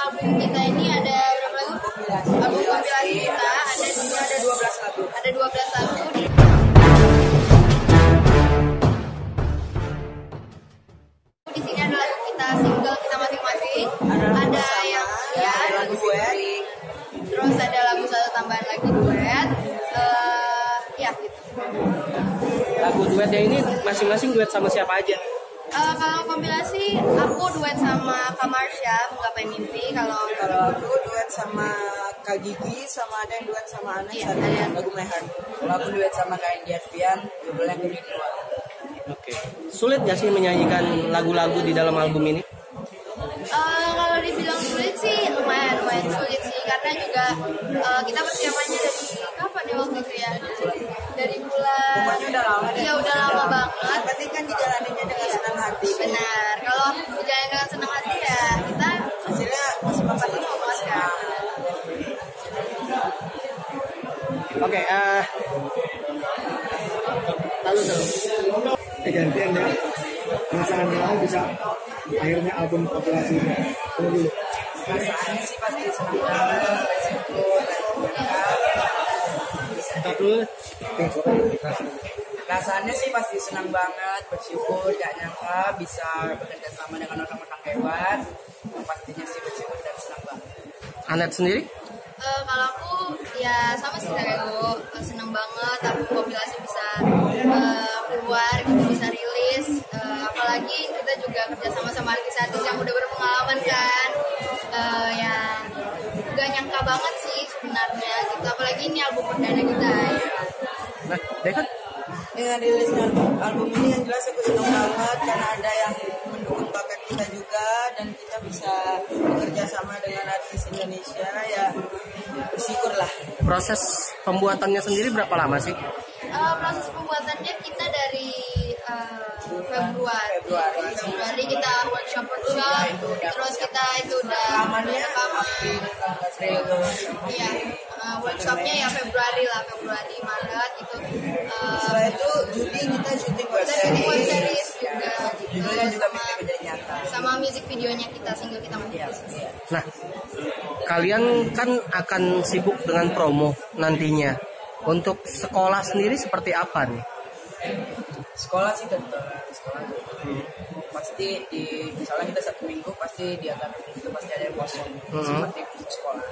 album kita ini ada berapa lagu? Album kompilasi kita ada ada 12 lagu. ada 12 lagu. Lagu kita. Ada yang ya lagu ya ini masing-masing duet sama siapa aja? Eh, kalau kompilasi aku duet sama Kamarsha menggapai mimpi kalau Kalau aku duet sama Kak Gigi, sama ada yang duet sama Anes, Iya, ada yang lagu Mehan. Kalau aku duet sama Kak Indi Arfian, judulnya Kerinduan. Oke. Sulit gak sih menyanyikan lagu-lagu di dalam album ini? Eh, kalau dibilang sulit sih lumayan lumayan sulit sih karena juga eh, kita persiapannya dari ya waktu itu ya. Dari bulan Pokoknya udah lama iya udah lama banget. Penting kan dijalaninnya dengan senang hati. benar. Kalau berjalan dengan senang hati ya kita Hasilnya masih pasti memuaskan Oke, eh. Lalu lalu. eh gantian ya perasaan kamu bisa akhirnya album kompilasi ini dulu Perasaannya sih pasti senang banget, dulu. Perasaannya sih pasti senang banget, bersyukur, gak nyangka bisa bekerja sama dengan orang-orang hebat. Yang pastinya sih bersyukur dan senang banget. Anet sendiri? Eh, kalau aku ya sama sih kayak gue seneng banget album kompilasi gak nyangka banget sih sebenarnya gitu apalagi ini album perdana kita ya. Nah, Dekan? Dengan rilisnya album, album ini yang jelas aku senang banget karena ada yang mendukung bakat kita juga dan kita bisa bekerja sama dengan artis Indonesia ya bersyukurlah. Proses pembuatannya sendiri berapa lama sih? Eh, proses pembuatannya kita dari Februari. Februari. Februari kita workshop workshop, terus kita itu udah April, Iya, eh, workshopnya ya Februari lah, Februari Maret itu. Eh, Setelah itu Juni kita syuting web web series. series juga, gitu, Judulnya juga sama nyata. sama music videonya kita single kita Iya. Nah, kalian kan akan sibuk dengan promo nantinya. Untuk sekolah sendiri seperti apa nih? Sekolah sih tetap sekolah tetap. Pasti di misalnya kita satu minggu pasti di antara itu pasti ada yang kosong Mhm. seperti sekolah.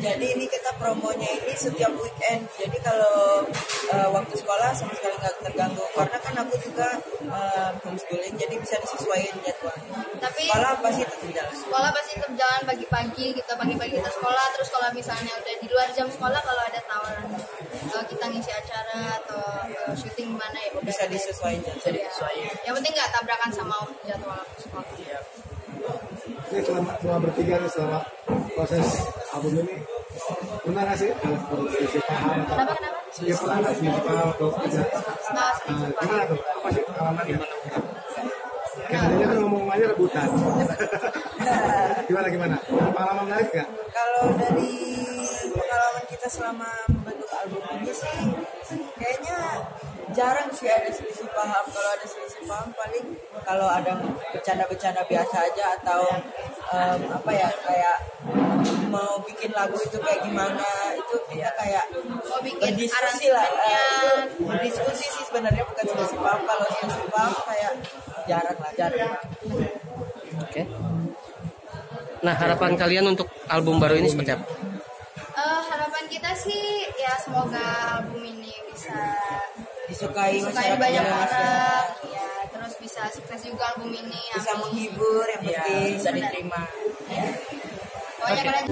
jadi ini kita promonya ini setiap weekend. Jadi kalau eh, waktu sekolah sama sekali nggak terganggu karena kan aku juga eh, homeschooling jadi bisa disesuaikan jadwalnya. Tapi Sekolah pasti tetap jalan. sekolah pasti tetap jalan pagi-pagi kita pagi-pagi kita sekolah terus kalau misalnya udah di luar jam sekolah kalau ada tawaran eh, kita ngisi acara atau eh, syuting mana ya udah Bisa disesuaikan, bisa Ya. yang penting nggak tabrakan sama jadwal sekolah Iya. ini selama, selama bertiga nih selama proses album ini pernah nggak sih? Paham atau kenapa kenapa? Ya pernah paham atau ada gimana tuh? Apa sih pengalaman gimana Kayak tadinya kan ngomong aja rebutan. Gimana gimana? Ada pengalaman menarik nggak? Kalau dari kita selama membentuk album ini sih, kayaknya jarang sih ada selisih paham. Kalau ada selisih paham paling kalau ada bercanda-bercanda biasa aja atau em, apa ya kayak mau bikin lagu itu kayak gimana itu kita kayak mau bikin berdiskusi lah. Aransemennya itu berdiskusi sih sebenarnya bukan selisih paham. Kalau selisih paham kayak jarang lah, jarang. Oke. Nah, harapan kalian untuk album baru ini seperti apa? Harapan kita sih ya semoga album ini bisa Disukai disukai banyak Indonesia. orang ya terus bisa sukses juga album ini bisa amin. menghibur yang Iya, penting bisa benar. diterima pokoknya kalian